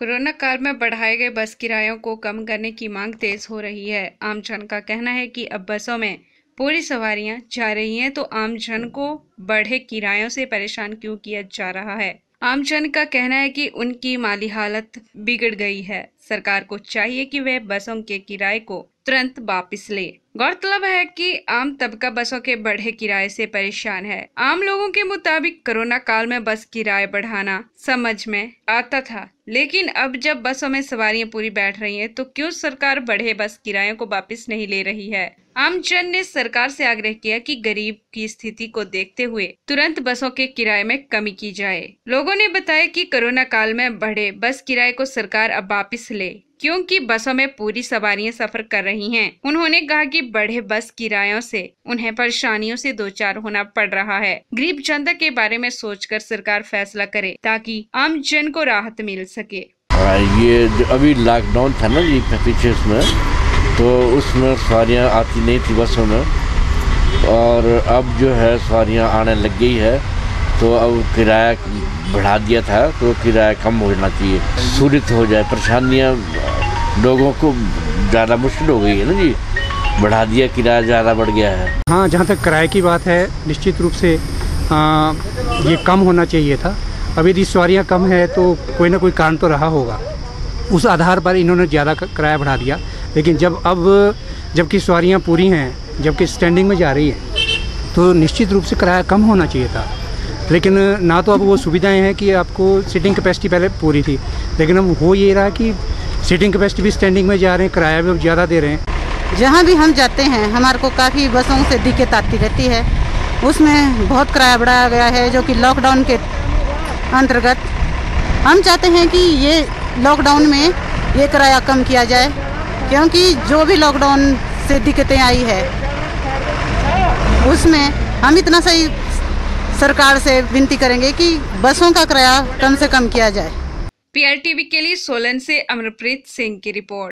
Corona काल में बढ़ाए गए बस किरायों को कम करने की मांग तेज हो रही है। आम जन का कहना है कि अब बसों में पूरी सवारियाँ जा रही हैं तो आम जन को बढ़े किरायों से परेशान क्यों किया जा रहा है? आम जन का कहना है कि उनकी माली हालत बिगड़ गई है। सरकार को चाहिए कि वह बसों के किराए को तुरंत वापस ले। गौरतलब है कि आम तबका बसों के बढ़े किराए से परेशान है। आम लोगों के मुताबिक कोरोना काल में बस किराए बढ़ाना समझ में आता था, लेकिन अब जब बसों में सवारियाँ पूरी बैठ रही हैं तो क्यों सरकार बढ़े बस किरायों को वापस नहीं ले रही है? आम जन ने सरकार से आग्रह किया कि गरीब की स्थिति को देखते हुए तुरंत बसों के किराए में कमी की जाए। लोगों ने बताया कि कोरोना काल में बढ़े बस किराए को सरकार अब वापस ले, क्योंकि बसों में पूरी सवारियाँ सफ़र कर रही हैं। उन्होंने कहा कि बढ़े बस किरायों से उन्हें परेशानियों से दो चार होना पड़ रहा है। गरीब जनता के बारे में सोचकर सरकार फैसला करे, ताकि आम जन को राहत मिल सके। ये अभी लॉकडाउन था ना जी पीछे तो उसमें सवारियाँ आती नहीं थी बसों में। और अब जो है सवारियाँ आने लग गई है तो अब किराया बढ़ा दिया था तो किराया कम हो जाना चाहिए। सूरित हो जाए परेशानियाँ लोगों को ज़्यादा मुश्किल हो गई है ना जी। बढ़ा दिया किराया ज़्यादा बढ़ गया है। हाँ जहाँ तक किराए की बात है निश्चित रूप से आ, ये कम होना चाहिए था। अब यदि सवारियाँ कम है तो कोई ना कोई कारण तो रहा होगा। उस आधार पर इन्होंने ज़्यादा किराया बढ़ा दिया। लेकिन जब अब, जबकि सवारियाँ पूरी हैं, जबकि स्टैंडिंग में जा रही है तो निश्चित रूप से किराया कम होना चाहिए था। लेकिन ना तो अब वो सुविधाएँ हैं कि आपको सीटिंग कैपेसिटी पहले पूरी थी, लेकिन अब हो ये रहा कि सीटिंग कैपेसिटी भी स्टैंडिंग में जा रहे हैं, किराया भी अब ज़्यादा दे रहे हैं। जहाँ भी हम जाते हैं, हमारे को काफ़ी बसों से दिक्कत आती रहती है। उसमें बहुत किराया बढ़ाया गया है, जो कि लॉकडाउन के अंतर्गत। हम चाहते हैं कि ये लॉकडाउन में ये किराया कम किया जाए। क्योंकि जो भी लॉकडाउन से दिक्कतें आई है, उसमें हम इतना सही सरकार से विनती करेंगे कि बसों का किराया कम से कम किया जाए। पीआरटीवी के लिए सोलन से अमरप्रीत सिंह की रिपोर्ट।